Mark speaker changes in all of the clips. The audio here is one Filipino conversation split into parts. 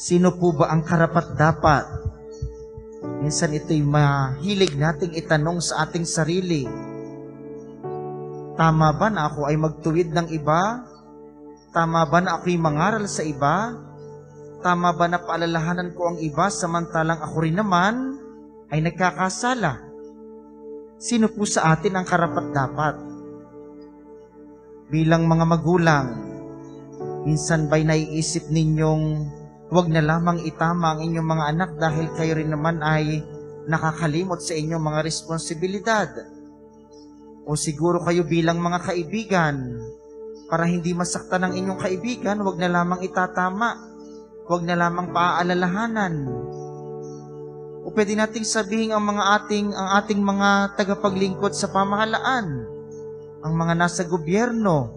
Speaker 1: Sino po ba ang karapat dapat? Minsan ito'y mahilig nating itanong sa ating sarili. Tama ba na ako ay magtuwid ng iba? Tama ba na ako'y mangaral sa iba? Tama ba na paalalahanan ko ang iba samantalang ako rin naman ay nagkakasala? Sino po sa atin ang karapat dapat? Bilang mga magulang, minsan ba'y naiisip ninyong huwag na lamang itama ang inyong mga anak dahil kayo rin naman ay nakakalimot sa inyong mga responsibilidad? O siguro kayo bilang mga kaibigan, para hindi masaktan ng inyong kaibigan, huwag na lamang itatama Huwag na lamang paaalalahanan. O pwede nating sabihin ang mga ating ang ating mga tagapaglingkod sa pamahalaan, ang mga nasa gobyerno.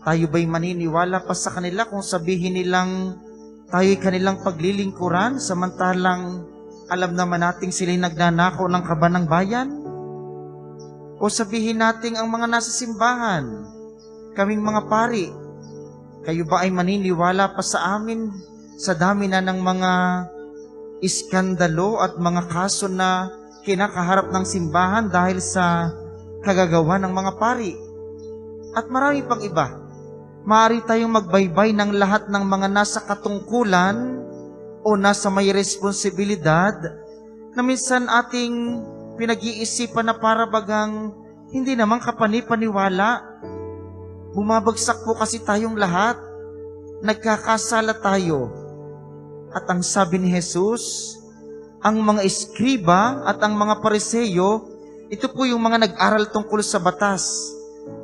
Speaker 1: Tayo ba'y maniniwala pa sa kanila kung sabihin nilang tayo'y kanilang paglilingkuran samantalang alam naman nating sila'y nagnanakaw ng kaba ng bayan? O sabihin nating ang mga nasa simbahan, kaming mga pari, kayo ba ay maniniwala pa sa amin sa dami na ng mga iskandalo at mga kaso na kinakaharap ng simbahan dahil sa kagagawa ng mga pari. At marami pang iba. Maaari tayong magbaybay ng lahat ng mga nasa katungkulan o nasa may responsibilidad na minsan ating pinag-iisipan na para bagang hindi naman kapanipaniwala. Bumabagsak po kasi tayong lahat. Nagkakasala tayo at ang sabi ni Jesus, ang mga eskriba at ang mga pariseyo, ito po yung mga nag-aral tungkol sa batas.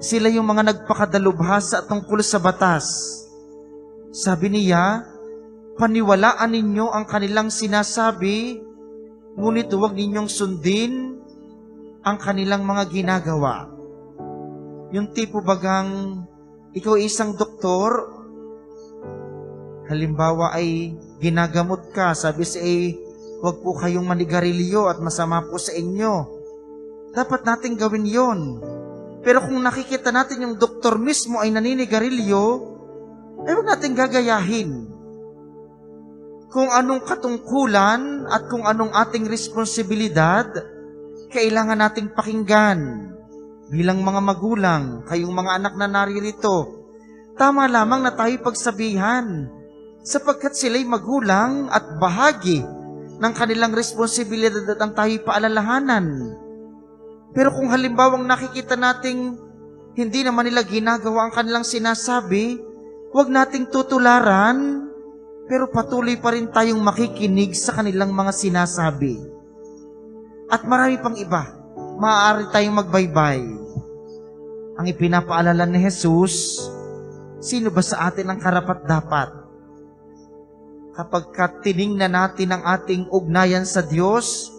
Speaker 1: Sila yung mga nagpakadalubhasa tungkol sa batas. Sabi niya, paniwalaan ninyo ang kanilang sinasabi, ngunit huwag ninyong sundin ang kanilang mga ginagawa. Yung tipo bagang ikaw isang doktor, halimbawa ay ginagamot ka. Sabi si A, huwag po kayong manigarilyo at masama po sa inyo. Dapat natin gawin yon. Pero kung nakikita natin yung doktor mismo ay naninigarilyo, ay huwag natin gagayahin. Kung anong katungkulan at kung anong ating responsibilidad, kailangan nating pakinggan bilang mga magulang, kayong mga anak na naririto. Tama lamang na tayo pagsabihan sapagkat sila'y magulang at bahagi ng kanilang responsibilidad at ang tayo paalalahanan. Pero kung halimbawang nakikita nating hindi naman nila ginagawa ang kanilang sinasabi, huwag nating tutularan, pero patuloy pa rin tayong makikinig sa kanilang mga sinasabi. At marami pang iba, maaari tayong magbaybay. Ang ipinapaalala ni Jesus, sino ba sa atin ang karapat dapat? kapag tiningnan natin ang ating ugnayan sa Diyos,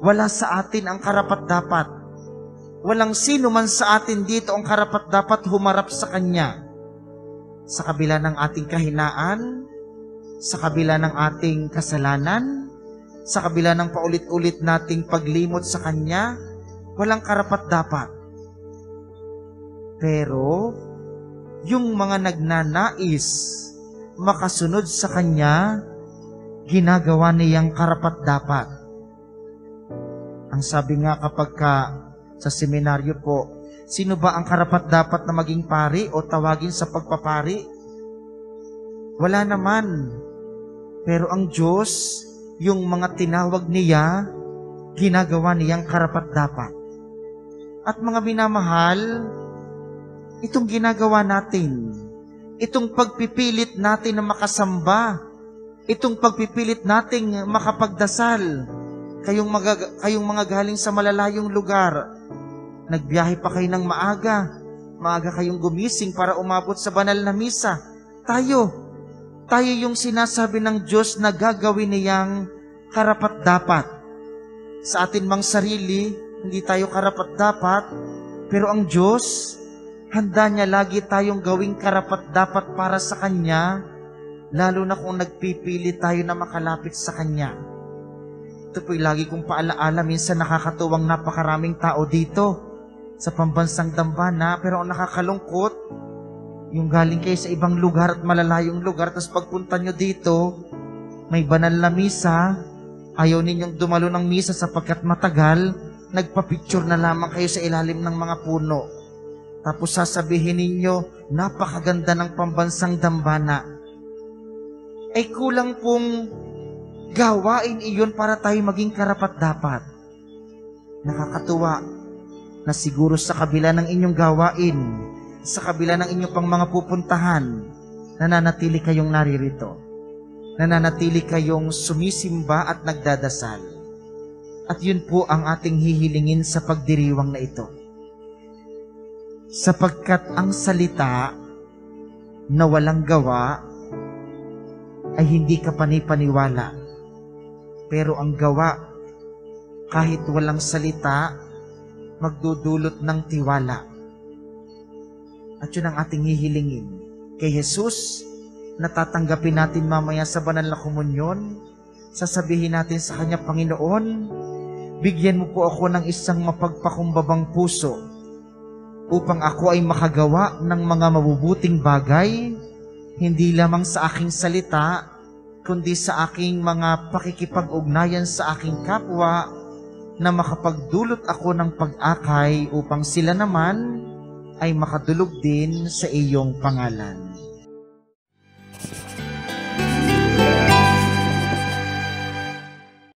Speaker 1: wala sa atin ang karapat-dapat. Walang sino man sa atin dito ang karapat-dapat humarap sa Kanya. Sa kabila ng ating kahinaan, sa kabila ng ating kasalanan, sa kabila ng paulit-ulit nating paglimot sa Kanya, walang karapat-dapat. Pero, yung mga nagnanais makasunod sa Kanya, ginagawa niyang karapat-dapat. Ang sabi nga kapag ka sa seminaryo po, sino ba ang karapat-dapat na maging pari o tawagin sa pagpapari? Wala naman. Pero ang Diyos, yung mga tinawag niya, ginagawa niyang karapat-dapat. At mga minamahal, itong ginagawa natin, itong pagpipilit natin na makasamba, itong pagpipilit nating makapagdasal, kayong, mag- kayong mga galing sa malalayong lugar, nagbiyahe pa kayo ng maaga, maaga kayong gumising para umabot sa banal na misa. Tayo, tayo yung sinasabi ng Diyos na gagawin niyang karapat dapat. Sa atin mang sarili, hindi tayo karapat dapat, pero ang Diyos, Handa niya lagi tayong gawing karapat dapat para sa Kanya, lalo na kung nagpipili tayo na makalapit sa Kanya. Ito po'y lagi kong paalaala, minsan nakakatuwang napakaraming tao dito sa pambansang dambana, pero ang nakakalungkot, yung galing kayo sa ibang lugar at malalayong lugar, tapos pagpunta nyo dito, may banal na misa, ayaw ninyong dumalo ng misa sapagkat matagal, nagpa-picture na lamang kayo sa ilalim ng mga puno. Tapos sasabihin ninyo, napakaganda ng pambansang dambana. Ay kulang pong gawain iyon para tayo maging karapat-dapat. Nakakatuwa na siguro sa kabila ng inyong gawain, sa kabila ng inyong pang mga pupuntahan, nananatili kayong naririto. Nananatili kayong sumisimba at nagdadasal. At yun po ang ating hihilingin sa pagdiriwang na ito. Sapagkat ang salita na walang gawa ay hindi ka panipaniwala. Pero ang gawa, kahit walang salita, magdudulot ng tiwala. At yun ang ating hihilingin. Kay Jesus, natatanggapin natin mamaya sa banal na komunyon, sasabihin natin sa Kanya, Panginoon, bigyan mo po ako ng isang mapagpakumbabang puso upang ako ay makagawa ng mga mabubuting bagay, hindi lamang sa aking salita, kundi sa aking mga pakikipag-ugnayan sa aking kapwa, na makapagdulot ako ng pag-akay upang sila naman ay makadulog din sa iyong pangalan.